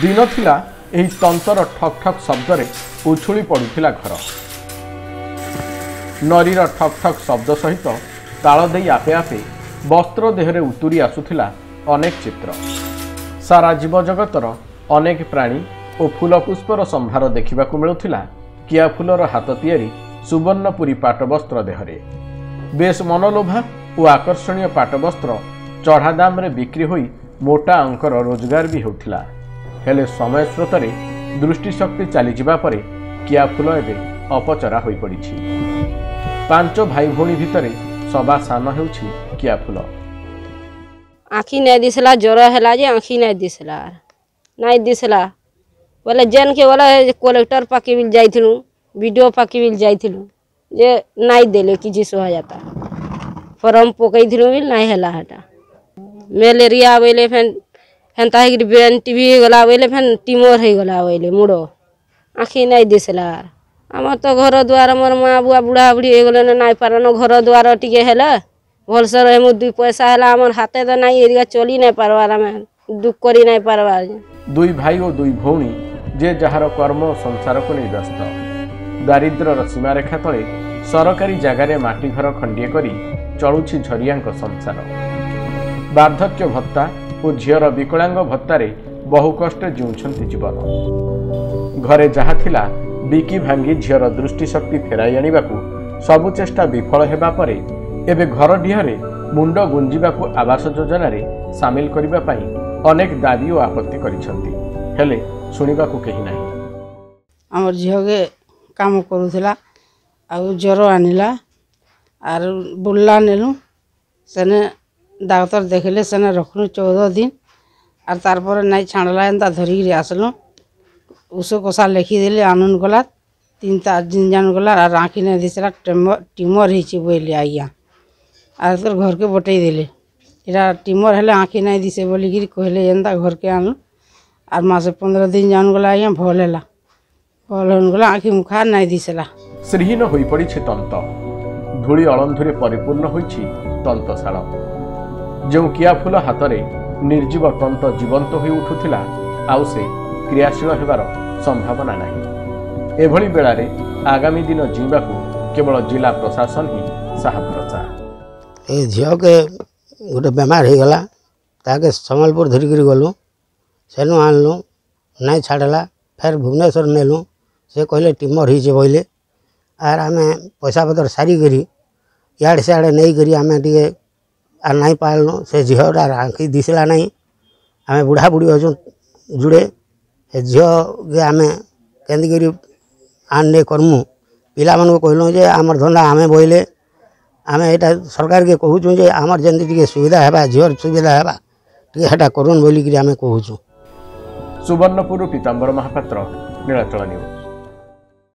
ଦିନ ଥିଲା ଏହି ତନ୍ତର ଠକ୍ ଠକ୍ ଶବ୍ଦରେ ଉଛୁଳି ପଡ଼ୁଥିଲା ଘର ନରୀର ଠକ୍ ଠକ୍ ଶବ୍ଦ ସହିତ ତାଳ ଦେଇ ଆପେ ଆପେ ବସ୍ତ୍ର ଦେହରେ ଉତୁରି ଆସୁଥିଲା ଅନେକ ଚିତ୍ର ସାରା ଜୀବଜଗତର ଅନେକ ପ୍ରାଣୀ ଓ ଫୁଲପୁଷ୍ପର ସମ୍ଭାର ଦେଖିବାକୁ ମିଳୁଥିଲା କିଆ ଫୁଲର ହାତ ତିଆରି ସୁବର୍ଣ୍ଣପୁରୀ ପାଟବସ୍ତ୍ର ଦେହରେ ବେଶ୍ ମନଲୋଭା ଓ ଆକର୍ଷଣୀୟ ପାଟବସ୍ତ୍ର ଚଢ଼ା ଦାମରେ ବିକ୍ରି ହୋଇ ମୋଟା ଅଙ୍କର ରୋଜଗାର ବି ହେଉଥିଲା ହେଲେ ସମୟ ସ୍ରୋତରେ ଦୃଷ୍ଟିଶକ୍ତି ଚାଲିଯିବା ପରେ କିଆ ଫୁଲ ଏବେ ଅପଚରା ହୋଇପଡ଼ିଛି ପାଞ୍ଚ ଭାଇ ଭଉଣୀ ଭିତରେ ସବା ସାନ ହେଉଛି କିଆ ଫୁଲ ଆଖି ନାଇଁ ଦିଶିଲା ଜ୍ୱର ହେଲା ଯେ ଆଖି ନାଇଁ ଦିଶିଲା ନାଇଁ ଦିଶିଲା ବୋଲେ ଯେନ୍କେ ବୋଲେ କଲେକ୍ଟର ପାଖେ ବି ଯାଇଥିଲୁ ବି ଡ଼ି ଓ ପାଖେ ବି ଯାଇଥିଲୁ ଯେ ନାଇଁ ଦେଲେ କିଛି ସହାୟତା ଫର୍ମ ପକେଇଥିଲୁ ବି ନାଇଁ ହେଲା ହେଟା ମ୍ୟାଲେରିଆ ବୋଇଲେ ଫେନ୍ ହେନ୍ତା ହେଇକିରି ବ୍ରେନ୍ ଟି ଭି ହେଇଗଲା ବୋଇଲେ ଫେନ୍ ଟ୍ୟୁମର୍ ହେଇଗଲା ବୋଇଲେ ମୁଡ଼ ଆଖି ନାଇଁ ଦିଶିଲା ଆମର୍ ତ ଘର ଦ୍ୱାର ମୋର ମା' ବୁଆ ବୁଢ଼ା ବୁଢ଼ୀ ହେଇଗଲେନ ନାଇଁ ପାରନ ଘର ଦ୍ୱାର ଟିକେ ହେଲେ ଭଲସେ ରହିମୁ ଦୁଇ ପଇସା ହେଲା ଆମର୍ ହାତେ ତ ନାଇଁ ଏରିକା ଚଲି ନାଇଁ ପାର୍ବାର୍ ଆମେ ଦୁଃଖ କରି ନାଇଁ ପାର୍ବାର୍ ଦୁଇ ଭାଇ ଓ ଦୁଇ ଭଉଣୀ ଯିଏ ଯାହାର କର୍ମ ସଂସାରକୁ ନେଇ ବ୍ୟସ୍ତ ଦାରିଦ୍ର୍ୟର ସୀମାରେଖା ତଳେ ସରକାରୀ ଜାଗାରେ ମାଟି ଘର ଖଣ୍ଡିଏ କରି ଚଳୁଛି ଝରିଆଙ୍କ ସଂସାର ବାର୍ଦ୍ଧକ୍ୟ ଭତ୍ତା ଓ ଝିଅର ବିକଳାଙ୍ଗ ଭତ୍ତାରେ ବହୁ କଷ୍ଟ ଜିଉଁଛନ୍ତି ଜୀବନ ଘରେ ଯାହା ଥିଲା ବିକି ଭାଙ୍ଗି ଝିଅର ଦୃଷ୍ଟିଶକ୍ତି ଫେରାଇ ଆଣିବାକୁ ସବୁ ଚେଷ୍ଟା ବିଫଳ ହେବା ପରେ ଏବେ ଘରଡିହରେ ମୁଣ୍ଡ ଗୁଞ୍ଜିବାକୁ ଆବାସ ଯୋଜନାରେ ସାମିଲ କରିବା ପାଇଁ ଅନେକ ଦାବି ଓ ଆପତ୍ତି କରିଛନ୍ତି ହେଲେ ଶୁଣିବାକୁ କେହି ନାହିଁ ଆମର ଝିଅକେ କାମ କରୁଥିଲା ଆଉ ଜ୍ୱର ଆଣିଲା ଆର୍ ବୁଲ୍ଲା ନେଲୁ ସେନେ ডাক্তার দেখলে সেনে রখলু চৌদ দিন আর তারপরে নাই ছাড়লা এনতা ধরিকি আসলু উষো কষা লেখি দিলে আনুন গলা তিন চার দিন জান গলা আর রাঁখি না দিয়েছিল টিমর হয়েছে বইলে আইয়া আর তোর ঘরকে বটাই দিলে এটা টিমর হলে আঁখি নাই দিছে বলিকি কহিলে এনতা ঘরকে আনু আর মাসে পনেরো দিন জান গলা আইয়া ভল হেলা ভল হন গলা আঁখি মুখা নাই দিছিলা শ্রীহীন হয়ে পড়েছে তন্ত ধূলি অলন্ধরে পরিপূর্ণ হয়েছে তন্তশালা ଯେଉଁ କିଆ ଫୁଲ ହାତରେ ନିର୍ଜୀବ ତନ୍ତ ଜୀବନ୍ତ ହୋଇ ଉଠୁଥିଲା ଆଉ ସେ କ୍ରିୟାଶୀଳ ହେବାର ସମ୍ଭାବନା ନାହିଁ ଏଭଳି ବେଳାରେ ଆଗାମୀ ଦିନ ଜିଇଁବାକୁ କେବଳ ଜିଲ୍ଲା ପ୍ରଶାସନ ହିଁ ସାହାଭରସା ଏ ଝିଅକେ ଗୋଟେ ବେମାର ହେଇଗଲା ତାହାକେ ସମ୍ବଲପୁର ଧରିକିରି ଗଲୁ ସେନୁ ଆଣିଲୁ ନାଇଁ ଛାଡ଼ିଲା ଫେର୍ ଭୁବନେଶ୍ୱର ନେଲୁ ସେ କହିଲେ ଟ୍ୟୁମର୍ ହେଇଛେ ବୋଇଲେ ଆର୍ ଆମେ ପଇସାପତ୍ର ସାରିକରି ଇଆଡ଼େ ସିଆଡ଼େ ନେଇକରି ଆମେ ଟିକେ ଆର୍ ନାଇଁ ପାଇଲୁ ସେ ଝିଅଟା ଆଙ୍କି ଦିଶିଲା ନାହିଁ ଆମେ ବୁଢ଼ା ବୁଢ଼ୀ ଅଛୁ ଯୁଡ଼େ ସେ ଝିଅକେ ଆମେ କେନ୍ତି କରି ଆଣ୍ଡେ କର୍ମୁ ପିଲାମାନଙ୍କୁ କହିଲୁ ଯେ ଆମର ଧନ୍ଦା ଆମେ ବୋଇଲେ ଆମେ ଏଇଟା ସରକାରକେ କହୁଛୁ ଯେ ଆମର ଯେମିତି ଟିକେ ସୁବିଧା ହେବା ଝିଅର ସୁବିଧା ହେବା ଟିକେ ହେଟା କରୁନ୍ ବୋଲିକିରି ଆମେ କହୁଛୁ ସୁବର୍ଣ୍ଣପୁର ପୀତାମ୍ବର ମହାପାତ୍ର ନୀଳାଚଳ ନ୍ୟୁଜ୍